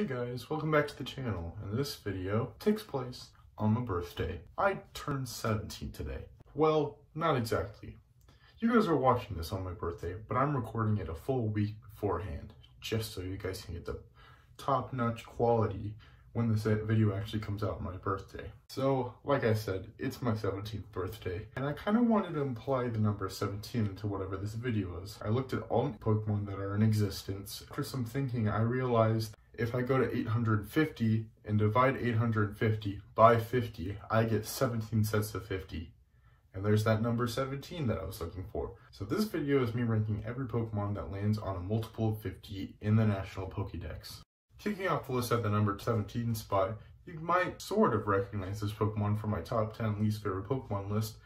Hey guys, welcome back to the channel, and this video takes place on my birthday. I turned 17 today. Well, not exactly. You guys are watching this on my birthday, but I'm recording it a full week beforehand, just so you guys can get the top-notch quality when this uh, video actually comes out on my birthday. So, like I said, it's my 17th birthday, and I kind of wanted to imply the number 17 into whatever this video is. I looked at all Pokemon that are in existence. After some thinking, I realized if I go to 850 and divide 850 by 50, I get 17 sets of 50. And there's that number 17 that I was looking for. So this video is me ranking every Pokemon that lands on a multiple of 50 in the National Pokédex. Kicking off the list at the number 17 spot, you might sort of recognize this Pokemon from my top 10 least favorite Pokemon list.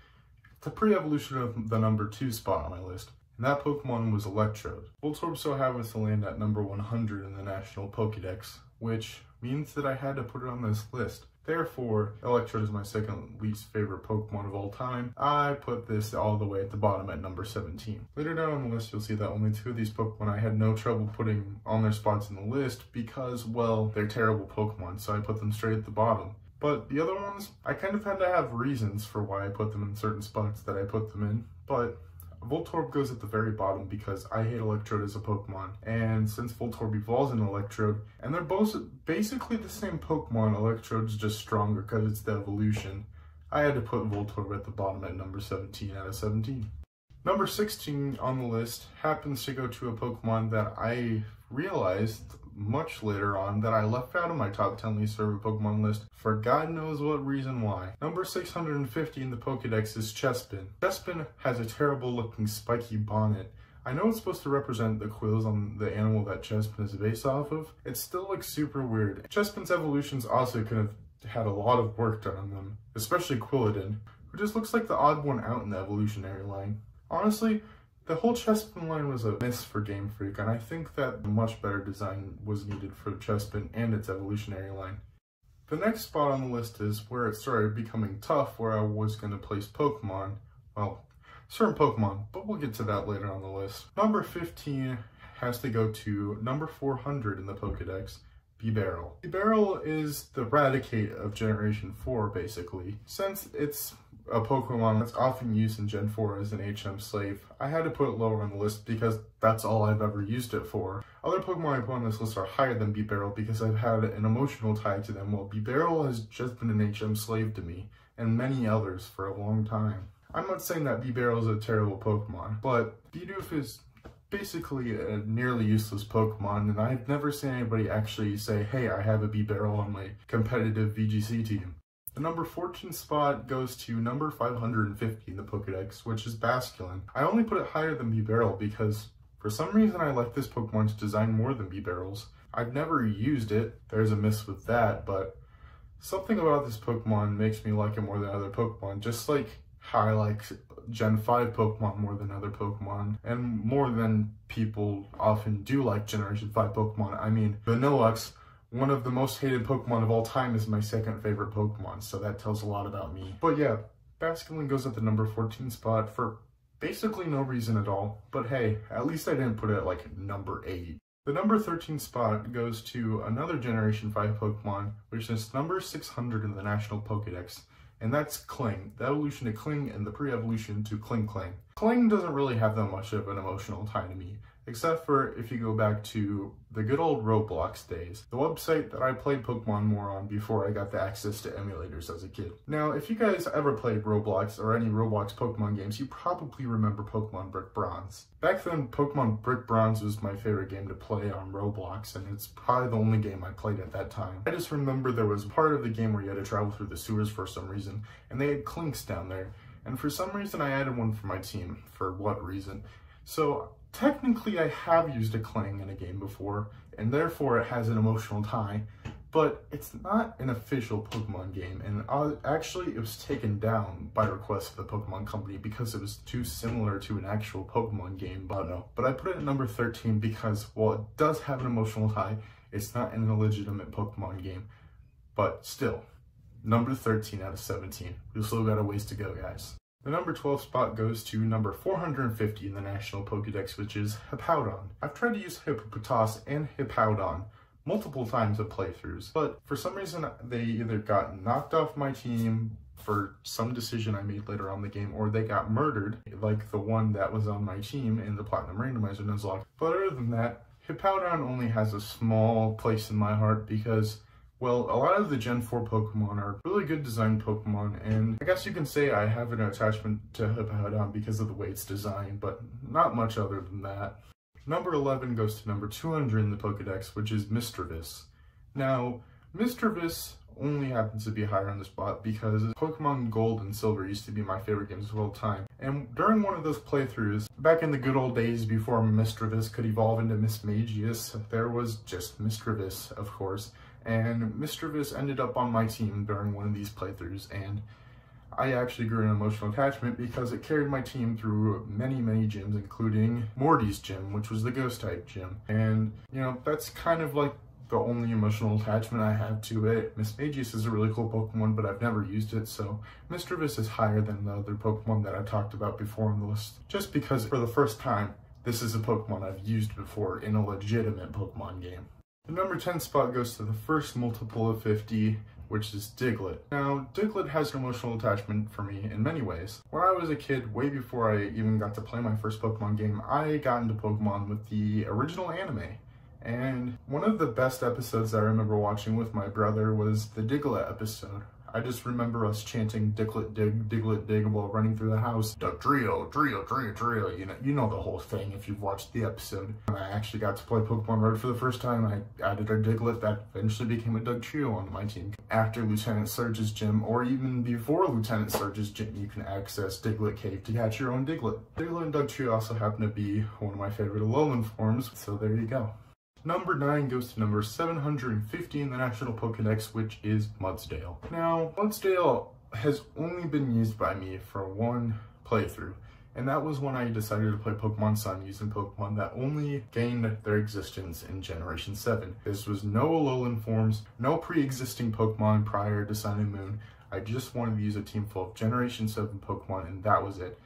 It's a pre-evolution of the number 2 spot on my list, and that Pokemon was Electrode. Voltorb so happens to land at number 100 in the National Pokédex, which means that I had to put it on this list. Therefore, Electrode is my second least favorite Pokemon of all time. I put this all the way at the bottom at number 17. Later down on the list, you'll see that only two of these Pokemon I had no trouble putting on their spots in the list because, well, they're terrible Pokemon, so I put them straight at the bottom. But the other ones, I kind of had to have reasons for why I put them in certain spots that I put them in, but Voltorb goes at the very bottom because I hate Electrode as a Pokemon. And since Voltorb evolves in Electrode, and they're both basically the same Pokemon, Electrode's just stronger because it's the evolution, I had to put Voltorb at the bottom at number 17 out of 17. Number 16 on the list happens to go to a Pokemon that I realized much later on that I left out of my top 10 least favorite Pokemon list for God knows what reason why. Number 650 in the Pokedex is Chespin. Chespin has a terrible looking spiky bonnet. I know it's supposed to represent the quills on the animal that Chespin is based off of. It still looks super weird. Chespin's evolutions also could have had a lot of work done on them, especially Quilladin, who just looks like the odd one out in the evolutionary line. Honestly, the whole Chespin line was a miss for Game Freak, and I think that much better design was needed for Chespin and its evolutionary line. The next spot on the list is where it started becoming tough, where I was going to place Pokemon. Well, certain Pokemon, but we'll get to that later on the list. Number 15 has to go to number 400 in the Pokedex, Bibarel. Bibarel is the Raticate of Generation 4, basically. Since it's a Pokemon that's often used in Gen 4 as an HM slave. I had to put it lower on the list because that's all I've ever used it for. Other Pokemon I put on this list are higher than Bibarel because I've had an emotional tie to them, while Bibarel has just been an HM slave to me, and many others for a long time. I'm not saying that Bibarel is a terrible Pokemon, but Bidoof is basically a nearly useless Pokemon, and I've never seen anybody actually say, hey, I have a Bibarel on my competitive VGC team. The number 14 spot goes to number 550 in the Pokedex, which is Basculin. I only put it higher than Bibarel because for some reason I like this Pokemon's design more than Bibarel's. I've never used it, there's a miss with that, but something about this Pokemon makes me like it more than other Pokemon, just like how I like Gen 5 Pokemon more than other Pokemon, and more than people often do like Generation 5 Pokemon. I mean, Vanilluxe one of the most hated Pokemon of all time is my second favorite Pokemon, so that tells a lot about me. But yeah, Basculin goes at the number 14 spot for basically no reason at all. But hey, at least I didn't put it at like number 8. The number 13 spot goes to another Generation 5 Pokemon, which is number 600 in the National Pokedex, and that's Klang, the evolution to Klink and the pre-evolution to Klinklang. Klang Klang doesn't really have that much of an emotional tie to me except for if you go back to the good old Roblox days, the website that I played Pokemon more on before I got the access to emulators as a kid. Now, if you guys ever played Roblox or any Roblox Pokemon games, you probably remember Pokemon Brick Bronze. Back then, Pokemon Brick Bronze was my favorite game to play on Roblox, and it's probably the only game I played at that time. I just remember there was a part of the game where you had to travel through the sewers for some reason, and they had Klinks down there. And for some reason, I added one for my team. For what reason? So technically I have used a Kling in a game before, and therefore it has an emotional tie, but it's not an official Pokemon game, and uh, actually it was taken down by request of the Pokemon Company because it was too similar to an actual Pokemon game, but no. But I put it at number 13 because while it does have an emotional tie, it's not an illegitimate Pokemon game, but still, number 13 out of 17. We've still got a ways to go, guys. The number 12 spot goes to number 450 in the National Pokedex, which is Hippowdon. I've tried to use Hippopotas and Hippowdon, multiple times of playthroughs, but for some reason they either got knocked off my team for some decision I made later on the game, or they got murdered, like the one that was on my team in the Platinum Randomizer Nuzlocke. But other than that, Hippowdon only has a small place in my heart because well, a lot of the Gen 4 Pokemon are really good design Pokemon, and I guess you can say I have an attachment to Hippowdon because of the way it's designed, but not much other than that. Number 11 goes to number 200 in the Pokedex, which is Misdreavus. Now, Misdreavus only happens to be higher on the spot because Pokemon Gold and Silver used to be my favorite games of all time. And during one of those playthroughs, back in the good old days before Misdreavus could evolve into Mismagius, there was just Misdreavus, of course. And Misdreavus ended up on my team during one of these playthroughs, and I actually grew an emotional attachment because it carried my team through many, many gyms, including Morty's gym, which was the ghost type gym. And, you know, that's kind of like the only emotional attachment I have to it. Mismagius is a really cool Pokemon, but I've never used it, so Misdreavus is higher than the other Pokemon that I talked about before on the list. Just because for the first time, this is a Pokemon I've used before in a legitimate Pokemon game. The number 10 spot goes to the first multiple of 50, which is Diglett. Now, Diglett has an emotional attachment for me in many ways. When I was a kid, way before I even got to play my first Pokemon game, I got into Pokemon with the original anime. And one of the best episodes I remember watching with my brother was the Diglett episode. I just remember us chanting Diglett Dig, Diglett Dig while running through the house. Dugtrio, Trio, Trio, Trio. You know, you know the whole thing if you've watched the episode. I actually got to play Pokemon Red for the first time, I added a Diglett that eventually became a Dugtrio on my team. After Lieutenant Surge's gym, or even before Lieutenant Surge's gym, you can access Diglett Cave to catch your own Diglett. Diglett and Dugtrio also happen to be one of my favorite Alolan forms, so there you go. Number 9 goes to number 750 in the National Pokedex, which is Mudsdale. Now, Mudsdale has only been used by me for one playthrough, and that was when I decided to play Pokemon Sun using Pokemon that only gained their existence in Generation 7. This was no Alolan forms, no pre-existing Pokemon prior to Sun and Moon. I just wanted to use a team full of Generation 7 Pokemon, and that was it.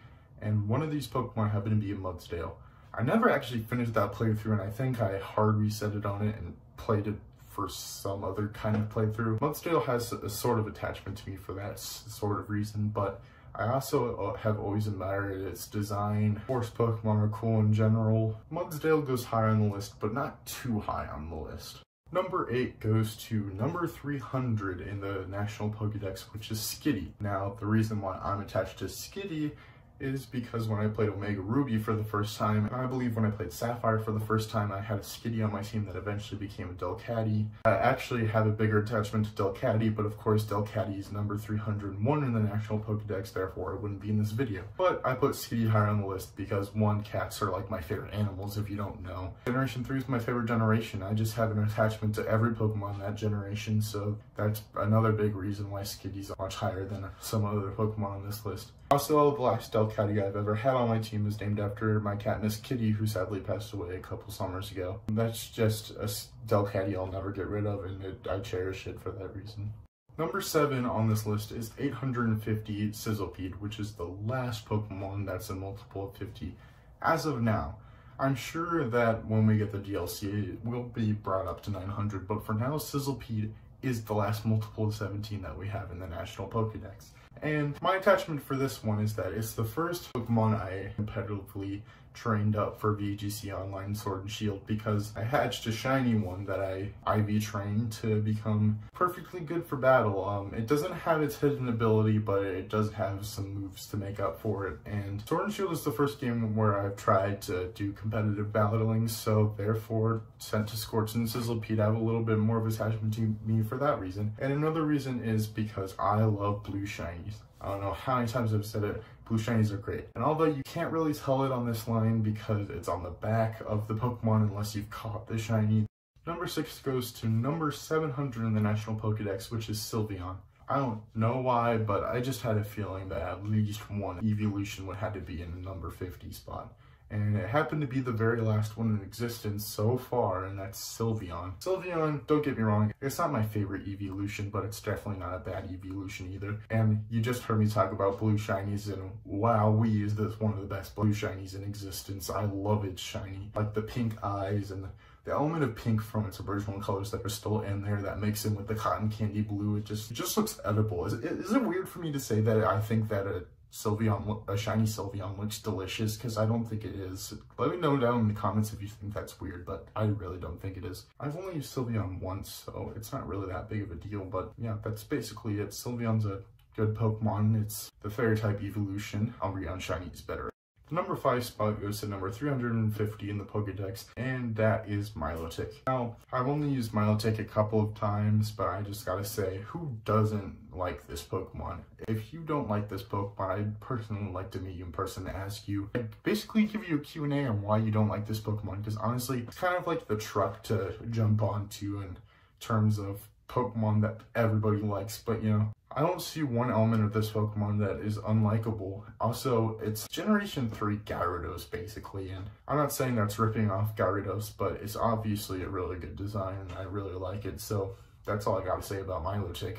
And one of these Pokemon happened to be a Mudsdale. I never actually finished that playthrough and I think I hard reset it on it and played it for some other kind of playthrough. Mudsdale has a sort of attachment to me for that sort of reason, but I also uh, have always admired its design. Force Pokemon are cool in general. Mudsdale goes high on the list, but not too high on the list. Number 8 goes to number 300 in the National Pokedex, which is Skitty. Now, the reason why I'm attached to Skitty is because when I played Omega Ruby for the first time, and I believe when I played Sapphire for the first time, I had a Skitty on my team that eventually became a Delcatty. I actually have a bigger attachment to Delcatty, but of course Delcatty is number 301 in the National Pokedex, therefore it wouldn't be in this video. But I put Skitty higher on the list because one, cats are like my favorite animals if you don't know. Generation 3 is my favorite generation. I just have an attachment to every Pokemon that generation, so that's another big reason why Skitty's much higher than some other Pokemon on this list. Also, the last Delcatty I've ever had on my team is named after my cat Miss Kitty, who sadly passed away a couple summers ago. That's just a Delcatty I'll never get rid of, and it, I cherish it for that reason. Number 7 on this list is 850 Sizzlipede, which is the last Pokemon that's a multiple of 50 as of now. I'm sure that when we get the DLC, it will be brought up to 900, but for now, Sizzlipede is the last multiple of 17 that we have in the National Pokedex. And my attachment for this one is that it's the first Pokemon I competitively trained up for VGC Online Sword and Shield because I hatched a shiny one that I IV trained to become perfectly good for battle. Um, it doesn't have its hidden ability, but it does have some moves to make up for it. And Sword and Shield is the first game where I've tried to do competitive battling, so therefore Centiskorch and Sizzlipede, I have a little bit more of a attachment to me for that reason. And another reason is because I love blue shinies. I don't know how many times I've said it, blue shinies are great. And although you can't really tell it on this line because it's on the back of the Pokemon unless you've caught the shiny, number 6 goes to number 700 in the National Pokedex, which is Sylveon. I don't know why, but I just had a feeling that at least one evolution would have to be in the number 50 spot and it happened to be the very last one in existence so far, and that's Sylveon. Sylveon, don't get me wrong, it's not my favorite evolution, but it's definitely not a bad evolution either. And you just heard me talk about blue shinies, and wow, we is this one of the best blue shinies in existence. I love its shiny. Like the pink eyes and the the element of pink from its original colors that are still in there that makes in with the cotton candy blue, it just, it just looks edible. Is, is it weird for me to say that I think that a Sylveon, a shiny Sylveon looks delicious? Because I don't think it is. Let me know down in the comments if you think that's weird, but I really don't think it is. I've only used Sylveon once, so it's not really that big of a deal, but yeah, that's basically it. Sylveon's a good Pokemon. It's the fairy type evolution. Umbreon Shiny is better. Number 5 spot goes to number 350 in the Pokedex, and that is Milotic. Now, I've only used Milotic a couple of times, but I just gotta say, who doesn't like this Pokemon? If you don't like this Pokemon, I'd personally like to meet you in person to ask you, i basically give you a Q&A on why you don't like this Pokemon, because honestly, it's kind of like the truck to jump onto in terms of Pokemon that everybody likes, but you know, I don't see one element of this Pokemon that is unlikable. Also, it's Generation 3 Gyarados, basically, and I'm not saying that's ripping off Gyarados, but it's obviously a really good design, and I really like it, so that's all I gotta say about Milotic.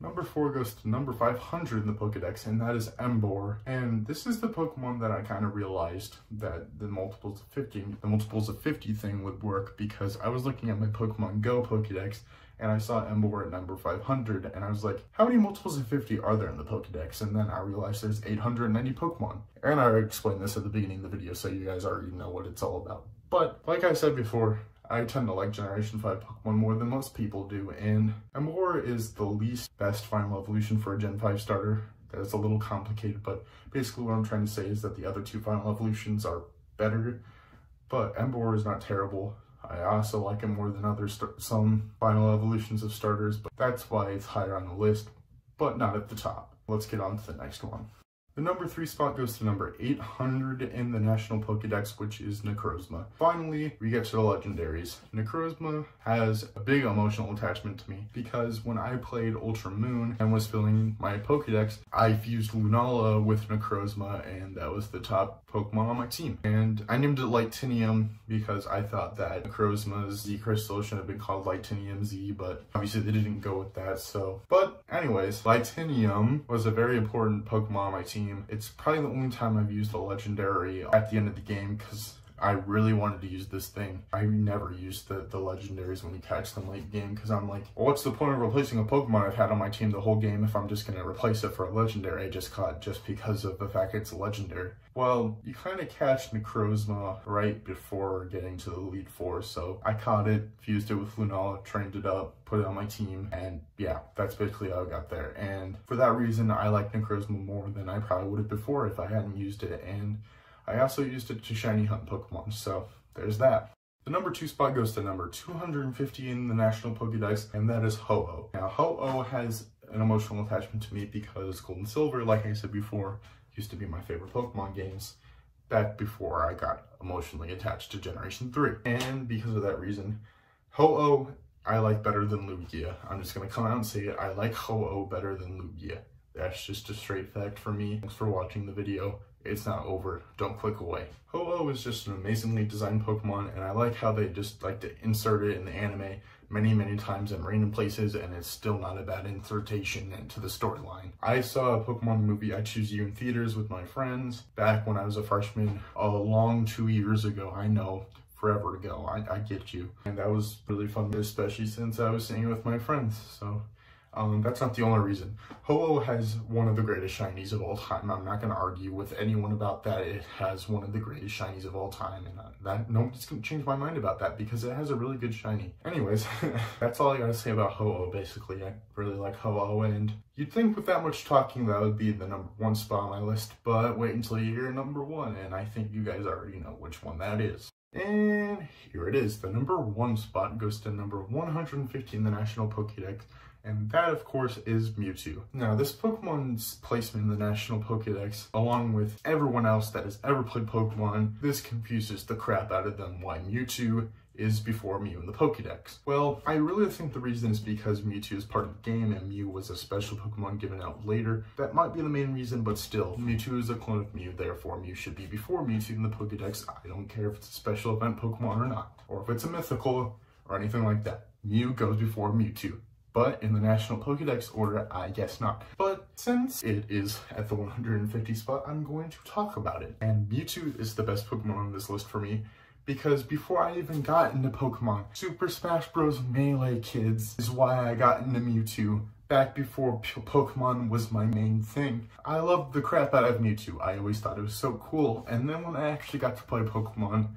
Number 4 goes to number 500 in the Pokedex, and that is Emboar. And this is the Pokemon that I kind of realized that the multiples of 50, the multiples of 50 thing would work because I was looking at my Pokemon Go Pokedex, and I saw Emboar at number 500, and I was like, how many multiples of 50 are there in the Pokedex? And then I realized there's 890 Pokemon. And I explained this at the beginning of the video, so you guys already know what it's all about. But, like I said before, I tend to like Generation 5 Pokemon more than most people do, and Emboar is the least best final evolution for a Gen 5 starter. That's a little complicated, but basically what I'm trying to say is that the other two final evolutions are better, but Emboar is not terrible. I also like it more than other some final evolutions of starters, but that's why it's higher on the list, but not at the top. Let's get on to the next one. The number 3 spot goes to number 800 in the National Pokedex, which is Necrozma. Finally, we get to the legendaries. Necrozma has a big emotional attachment to me because when I played Ultra Moon and was filling my Pokedex, I fused Lunala with Necrozma and that was the top Pokemon on my team. And I named it Lightinium because I thought that Necrozma's Z Crystal should have been called Lightinium Z, but obviously they didn't go with that, so. But anyways, Lightinium was a very important Pokemon on my team team. It's probably the only time I've used a legendary at the end of the game because I really wanted to use this thing. I never used the, the legendaries when you catch them late game because I'm like, well, what's the point of replacing a Pokemon I've had on my team the whole game if I'm just going to replace it for a legendary I just caught just because of the fact it's a legendary? Well, you kind of catch Necrozma right before getting to the Elite Four, so I caught it, fused it with Lunala, trained it up, put it on my team, and yeah, that's basically how I got there. And for that reason, I like Necrozma more than I probably would have before if I hadn't used it, and I also used it to shiny hunt Pokemon, so there's that. The number two spot goes to number 250 in the National Pokédex, and that is Ho-Oh. Now, Ho-Oh has an emotional attachment to me because Gold and Silver, like I said before, used to be my favorite Pokemon games back before I got emotionally attached to Generation 3. And because of that reason, Ho-Oh I like better than Lugia. I'm just gonna come out and say it. I like Ho-Oh better than Lugia. That's just a straight fact for me. Thanks for watching the video. It's not over. Don't click away. Ho-Oh is just an amazingly designed Pokemon, and I like how they just like to insert it in the anime many, many times in random places, and it's still not a bad insertion into the storyline. I saw a Pokemon movie, I Choose You, in theaters with my friends back when I was a freshman a long two years ago. I know, forever ago. I, I get you. And that was really fun, especially since I was seeing it with my friends. So um, that's not the only reason. Ho-Oh has one of the greatest shinies of all time. I'm not going to argue with anyone about that. It has one of the greatest shinies of all time. And uh, that nobody's going to change my mind about that because it has a really good shiny. Anyways, that's all I got to say about Ho-Oh, basically. I really like Ho-Oh. And you'd think with that much talking that would be the number one spot on my list. But wait until you hear number one. And I think you guys already know which one that is. And here it is. The number one spot goes to number 150 in the National Pokédex and that, of course, is Mewtwo. Now, this Pokemon's placement in the National Pokedex, along with everyone else that has ever played Pokemon, this confuses the crap out of them why Mewtwo is before Mew in the Pokedex. Well, I really think the reason is because Mewtwo is part of the game and Mew was a special Pokemon given out later. That might be the main reason, but still, Mewtwo is a clone of Mew, therefore Mew should be before Mewtwo in the Pokedex. I don't care if it's a special event Pokemon or not, or if it's a mythical or anything like that. Mew goes before Mewtwo but in the National Pokedex order, I guess not. But since it is at the 150 spot, I'm going to talk about it. And Mewtwo is the best Pokemon on this list for me because before I even got into Pokemon, Super Smash Bros. Melee Kids is why I got into Mewtwo back before Pokemon was my main thing. I loved the crap out of Mewtwo. I always thought it was so cool. And then when I actually got to play Pokemon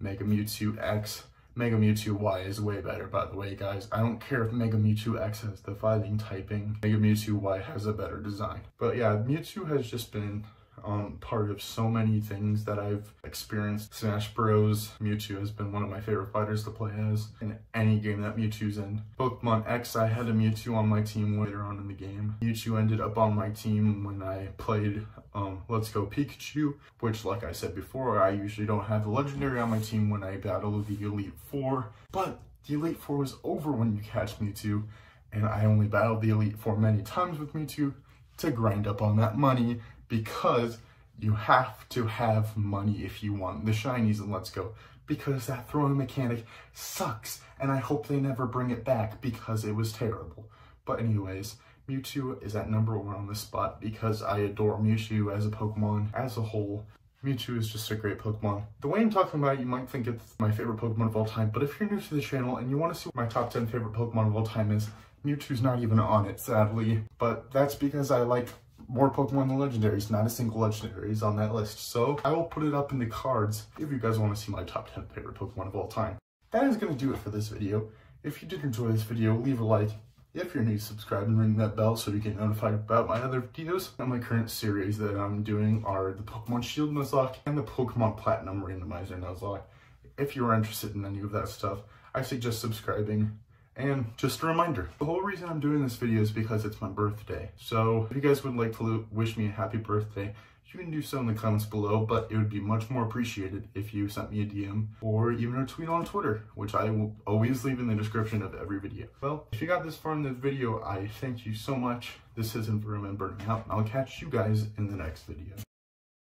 Mega Mewtwo X, Mega Mewtwo Y is way better, by the way, guys. I don't care if Mega Mewtwo X has the fighting typing. Mega Mewtwo Y has a better design. But yeah, Mewtwo has just been um, part of so many things that I've experienced. Smash Bros. Mewtwo has been one of my favorite fighters to play as in any game that Mewtwo's in. Pokemon X, I had a Mewtwo on my team later on in the game. Mewtwo ended up on my team when I played um, Let's Go Pikachu, which like I said before, I usually don't have the Legendary on my team when I battle the Elite Four, but the Elite Four was over when you catch Mewtwo, and I only battled the Elite Four many times with Mewtwo to grind up on that money because you have to have money if you want the shinies and Let's Go because that throwing mechanic sucks and I hope they never bring it back because it was terrible. But anyways, Mewtwo is at number one on this spot because I adore Mewtwo as a Pokemon as a whole. Mewtwo is just a great Pokemon. The way I'm talking about it, you might think it's my favorite Pokemon of all time, but if you're new to the channel and you want to see what my top 10 favorite Pokemon of all time is, Mewtwo's not even on it, sadly. But that's because I like more Pokemon than legendaries. Not a single legendary is on that list. So I will put it up in the cards if you guys want to see my top 10 favorite Pokemon of all time. That is going to do it for this video. If you did enjoy this video, leave a like. If you're new, subscribe and ring that bell so you get notified about my other videos. And my current series that I'm doing are the Pokemon Shield Nuzlocke and the Pokemon Platinum Randomizer Nuzlocke. If you are interested in any of that stuff, I suggest subscribing and just a reminder, the whole reason I'm doing this video is because it's my birthday. So if you guys would like to wish me a happy birthday, you can do so in the comments below, but it would be much more appreciated if you sent me a DM or even a tweet on Twitter, which I will always leave in the description of every video. Well, if you got this far in the video, I thank you so much. This isn't Infernomen Burning Out. I'll catch you guys in the next video.